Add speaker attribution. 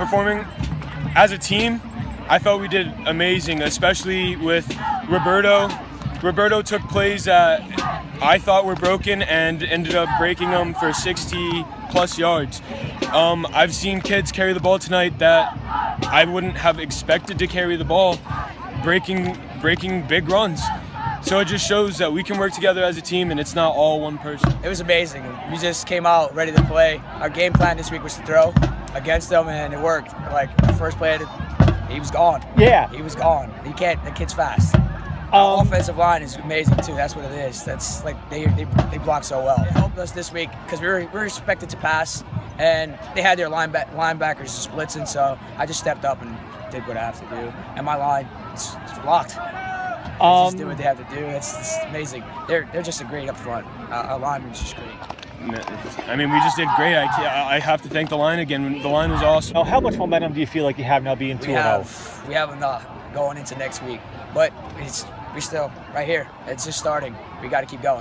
Speaker 1: performing as a team, I felt we did amazing, especially with Roberto. Roberto took plays that I thought were broken and ended up breaking them for 60 plus yards. Um, I've seen kids carry the ball tonight that I wouldn't have expected to carry the ball, breaking breaking big runs. So it just shows that we can work together as a team and it's not all one person.
Speaker 2: It was amazing. We just came out ready to play. Our game plan this week was to throw against them and it worked. Like the first play, he was gone.
Speaker 3: Yeah.
Speaker 2: He was gone. You can't, the kid's fast.
Speaker 3: Um,
Speaker 2: offensive line is amazing too. That's what it is. That's like they they, they block so well. It helped us this week because we were, we were expected to pass, and they had their lineback, linebackers blitzing. So I just stepped up and did what I have to do, and my line is locked. They
Speaker 3: um,
Speaker 2: just do what they have to do. It's, it's amazing. They're they're just a great up front. Uh, our linemen's just great.
Speaker 1: I mean, we just did great. I, I have to thank the line again. The line was awesome.
Speaker 3: now, how much momentum do you feel like you have now being 2
Speaker 2: We
Speaker 3: 0?
Speaker 2: have we have enough going into next week, but it's we still right here. It's just starting. We got to keep going.